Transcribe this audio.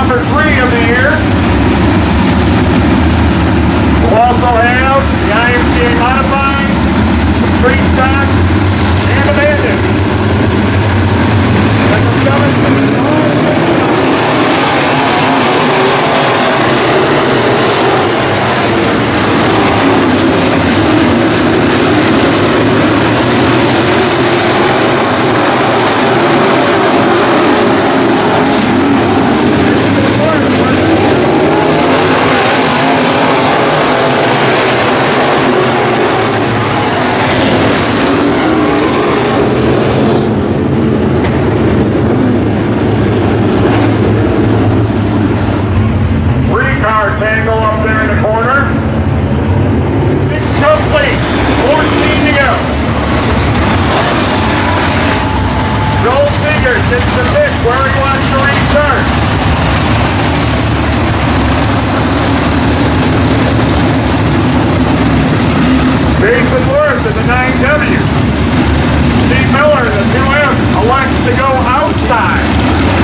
number three of the year. We'll also have the IMCA Modified, Street Stock, and Abandoned. That's coming. Pick where he wants to restart. Jason Worth in the 9W. Steve Miller the 2M elects to go outside.